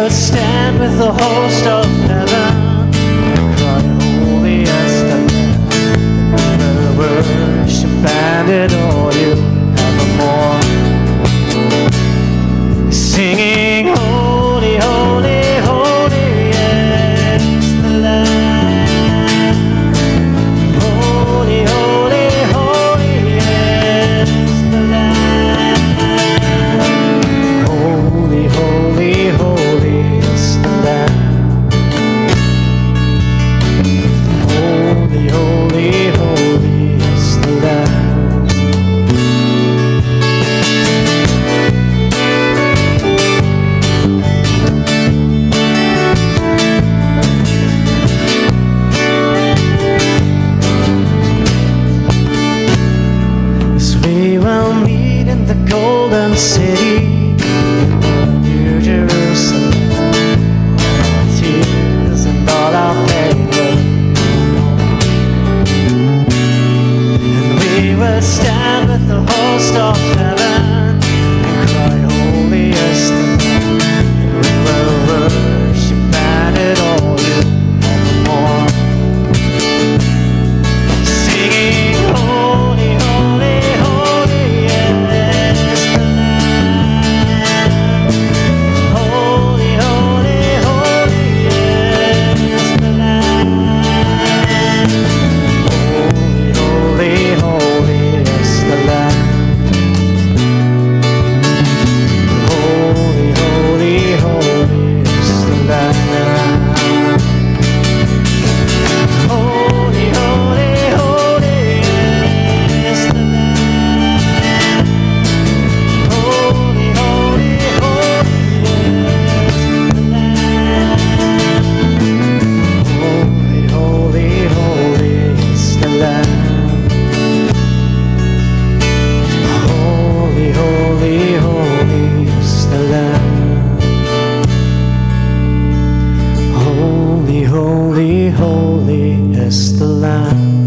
And stand with the host of heaven Holy,